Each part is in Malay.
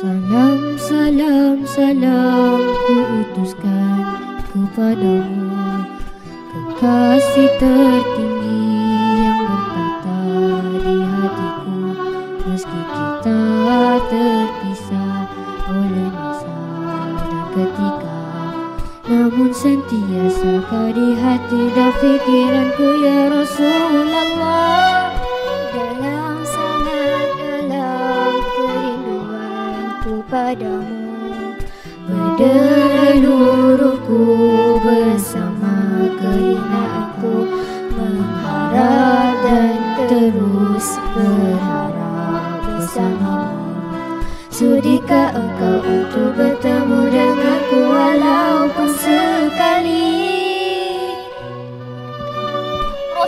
Salam, salam, salam ku utuskan kepadamu. Kekasih tertinggi. Ketika. Namun sentiasa kau di hati dan fikiranku ya Rasulullah. Dalam sangat dalam kerinduanku padamu Berderai luruhku bersama kehinaan Mengharap dan terus berharap bersamamu. Sudikah engkau untuk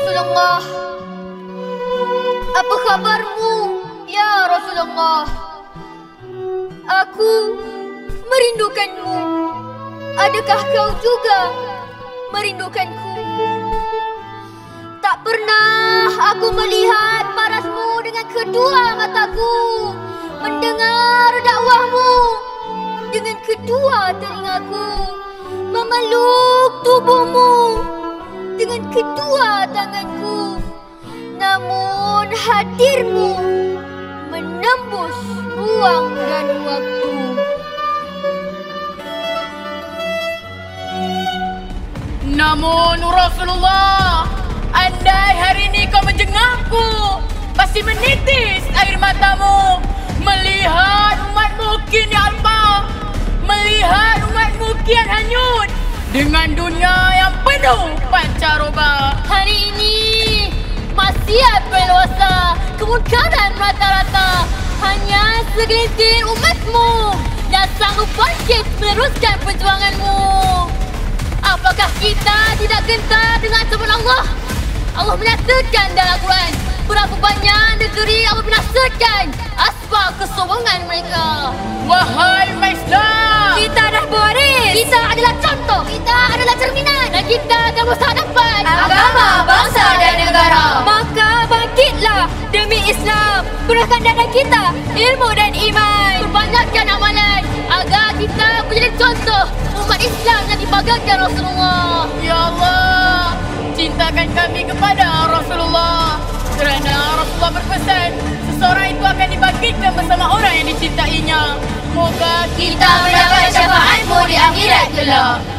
Rasulullah. Apa kabarmu ya Rasulullah. Aku merindukanmu. Adakah kau juga merindukanku? Tak pernah aku melihat parasmu dengan kedua mataku. Mendengar dakwahmu dengan kedua telingaku. Memeluk tubuhmu dengan kedua tanganku. Namun hadirmu menembus ruang dan waktu. Namun Rasulullah Andai hari ini kau menjengakku Pasti menitis air matamu. Melihat umatmu kini alpa Melihat umatmu kian hanyut Dengan dunia yang penuh pancaroba. Hari ini maksiat berluasa Kemungkaran rata-rata Hanya segelintir umatmu Yang sanggup bangkit meneruskan perjuanganmu. Apakah kita tidak gentar dengan sebut Allah? Allah menyatakan dalam Al-Quran Berapa banyak negeri Allah binasakan Asbab kesombongan mereka. Wahai umat Kita adalah contoh. Kita adalah cerminan Dan kita akan dapat Agama, bangsa dan negara. Maka bangkitlah demi Islam. Gunakan dana kita Ilmu dan iman. Perbanyakkan amalan Agar kita menjadi contoh Umat Islam yang dibanggakan Rasulullah. Ya Allah Cintakan kami kepada Rasulullah. Kerana Rasulullah berpesan Seseorang itu akan dibangkitkan bersama orang yang dicintainya. Moga kita Kita mendapat Saudi Amirate de l'or.